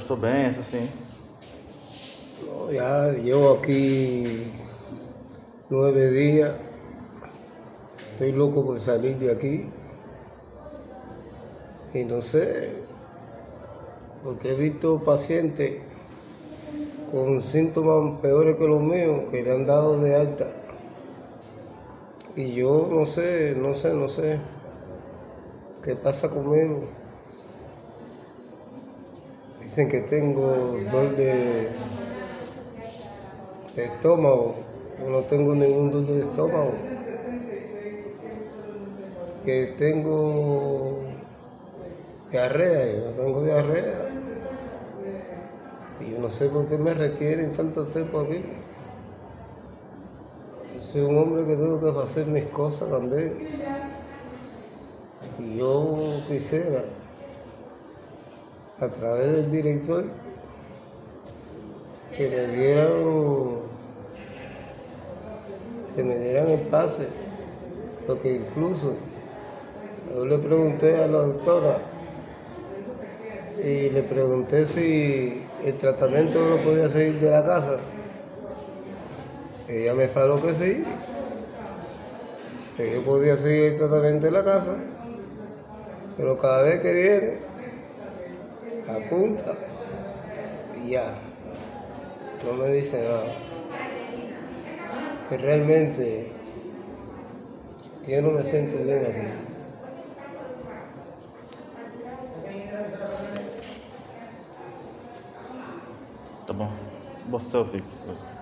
acostou bem, isso assim? Ya llevo aquí nueve días. Estoy loco por salir de aquí. Y no sé, porque he visto pacientes con síntomas peores que los míos que le han dado de alta. Y yo no sé, no sé, no sé qué pasa conmigo. Dicen que tengo dolor de, estómago. No tengo ningún dolor de estómago. Que tengo diarrea, yo no tengo diarrea. Y yo no sé por qué me retienen tanto tiempo aquí. Yo soy un hombre que tengo que hacer mis cosas también. Y yo quisiera, a través del director, que me dieran, que me dieran el pase, porque incluso yo le pregunté a la doctora y le pregunté si el tratamiento no podía seguir de la casa. Ella me faló que sí, que yo podía seguir el tratamiento en la casa, pero cada vez que viene, apunta y ya, no me dice nada. Y realmente yo no me siento bien aquí. Tá bom. Tipo.